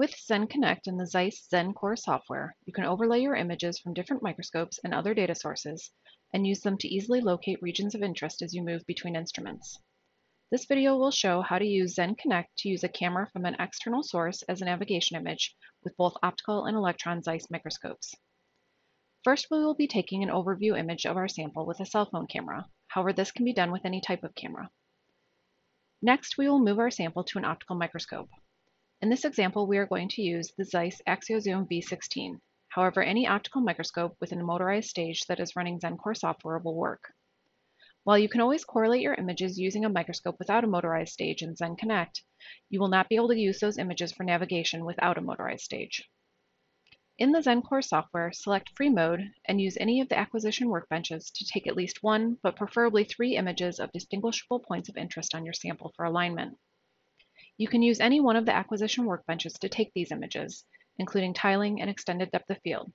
With Zen Connect and the Zeiss Zen Core software, you can overlay your images from different microscopes and other data sources and use them to easily locate regions of interest as you move between instruments. This video will show how to use Zen Connect to use a camera from an external source as a navigation image with both optical and electron Zeiss microscopes. First, we will be taking an overview image of our sample with a cell phone camera. However, this can be done with any type of camera. Next, we will move our sample to an optical microscope. In this example, we are going to use the Zeiss AxioZoom V16. However, any optical microscope with a motorized stage that is running ZenCore software will work. While you can always correlate your images using a microscope without a motorized stage in Zen Connect, you will not be able to use those images for navigation without a motorized stage. In the ZenCore software, select Free Mode and use any of the acquisition workbenches to take at least one, but preferably three images of distinguishable points of interest on your sample for alignment. You can use any one of the acquisition workbenches to take these images, including tiling and extended depth of field.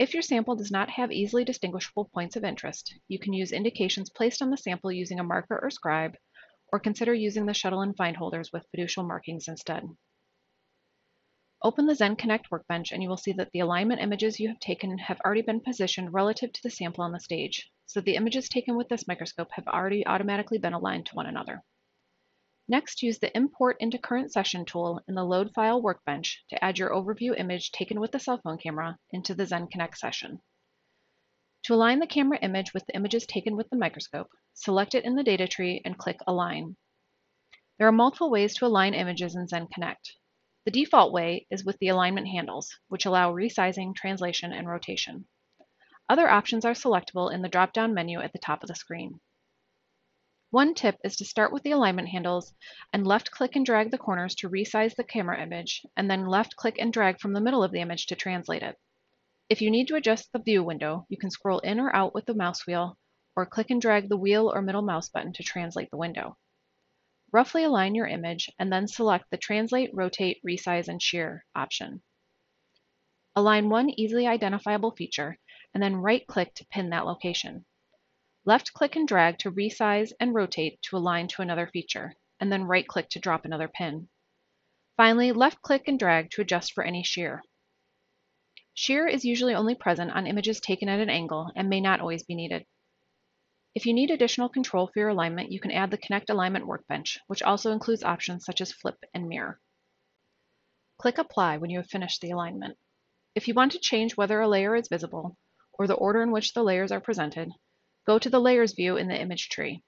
If your sample does not have easily distinguishable points of interest, you can use indications placed on the sample using a marker or scribe, or consider using the shuttle and find holders with fiducial markings instead. Open the Zen Connect workbench and you will see that the alignment images you have taken have already been positioned relative to the sample on the stage, so the images taken with this microscope have already automatically been aligned to one another. Next, use the Import into Current Session tool in the Load File workbench to add your overview image taken with the cell phone camera into the Zen Connect session. To align the camera image with the images taken with the microscope, select it in the data tree and click Align. There are multiple ways to align images in Zen Connect. The default way is with the alignment handles, which allow resizing, translation, and rotation. Other options are selectable in the drop-down menu at the top of the screen. One tip is to start with the alignment handles and left-click and drag the corners to resize the camera image, and then left-click and drag from the middle of the image to translate it. If you need to adjust the view window, you can scroll in or out with the mouse wheel, or click and drag the wheel or middle mouse button to translate the window. Roughly align your image and then select the Translate, Rotate, Resize, and Shear option. Align one easily identifiable feature and then right-click to pin that location. Left-click and drag to resize and rotate to align to another feature, and then right-click to drop another pin. Finally, left-click and drag to adjust for any shear. Shear is usually only present on images taken at an angle and may not always be needed. If you need additional control for your alignment, you can add the Connect Alignment workbench, which also includes options such as flip and mirror. Click Apply when you have finished the alignment. If you want to change whether a layer is visible, or the order in which the layers are presented, go to the Layers view in the image tree.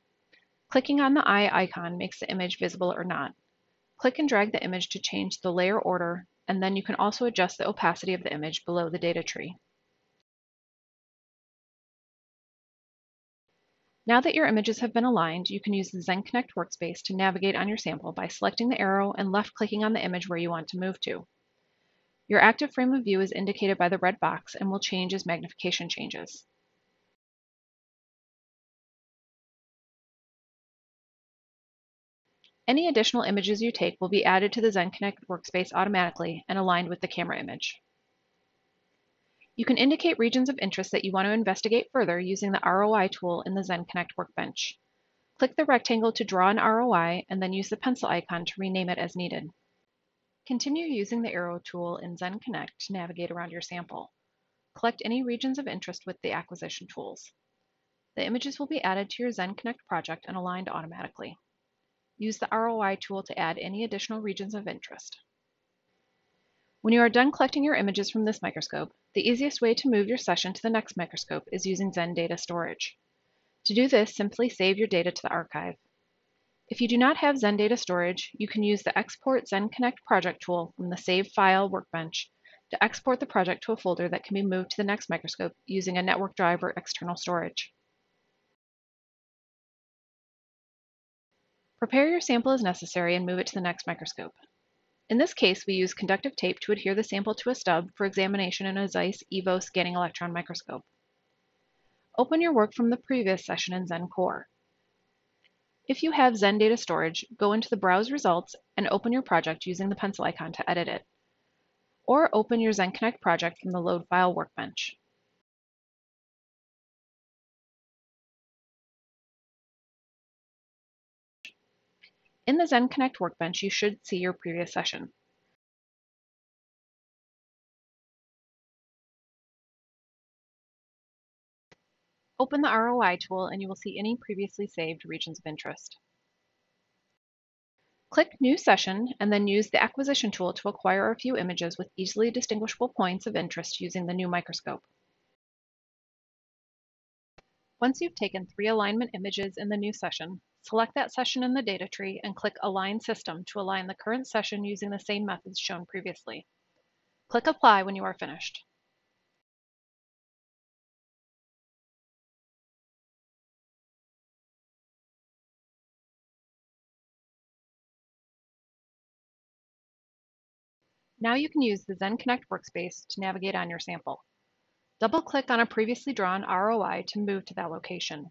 Clicking on the eye icon makes the image visible or not. Click and drag the image to change the layer order, and then you can also adjust the opacity of the image below the data tree. Now that your images have been aligned, you can use the Zen Connect workspace to navigate on your sample by selecting the arrow and left-clicking on the image where you want to move to. Your active frame of view is indicated by the red box and will change as magnification changes. Any additional images you take will be added to the Zen Connect workspace automatically and aligned with the camera image. You can indicate regions of interest that you want to investigate further using the ROI tool in the Zen Connect workbench. Click the rectangle to draw an ROI and then use the pencil icon to rename it as needed. Continue using the arrow tool in Zen Connect to navigate around your sample. Collect any regions of interest with the acquisition tools. The images will be added to your Zen Connect project and aligned automatically. Use the ROI tool to add any additional regions of interest. When you are done collecting your images from this microscope, the easiest way to move your session to the next microscope is using Zen Data Storage. To do this, simply save your data to the archive. If you do not have Zen Data Storage, you can use the Export Zen Connect project tool from the Save File workbench to export the project to a folder that can be moved to the next microscope using a network drive or external storage. Prepare your sample as necessary and move it to the next microscope. In this case, we use conductive tape to adhere the sample to a stub for examination in a Zeiss EVO scanning electron microscope. Open your work from the previous session in Zen Core. If you have Zen data storage, go into the Browse Results and open your project using the pencil icon to edit it. Or open your Zen Connect project from the Load File workbench. In the Zen Connect workbench, you should see your previous session. Open the ROI tool and you will see any previously saved regions of interest. Click New Session and then use the Acquisition tool to acquire a few images with easily distinguishable points of interest using the new microscope. Once you've taken three alignment images in the new session, select that session in the data tree and click Align System to align the current session using the same methods shown previously. Click Apply when you are finished. Now you can use the ZenConnect workspace to navigate on your sample. Double-click on a previously drawn ROI to move to that location.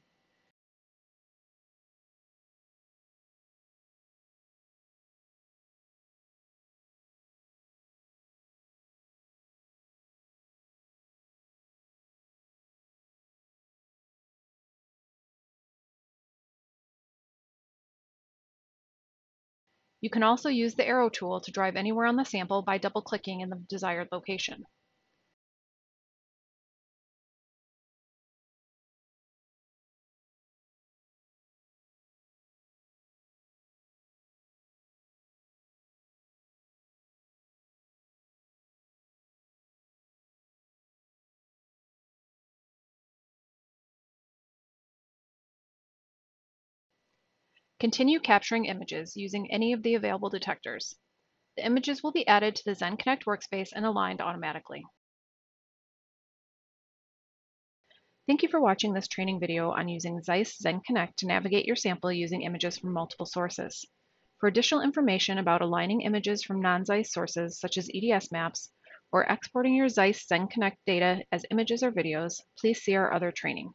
You can also use the arrow tool to drive anywhere on the sample by double-clicking in the desired location. Continue capturing images using any of the available detectors. The images will be added to the ZenConnect workspace and aligned automatically. Thank you for watching this training video on using Zeiss ZenConnect to navigate your sample using images from multiple sources. For additional information about aligning images from non-Zeiss sources such as EDS maps, or exporting your Zeiss ZenConnect data as images or videos, please see our other training.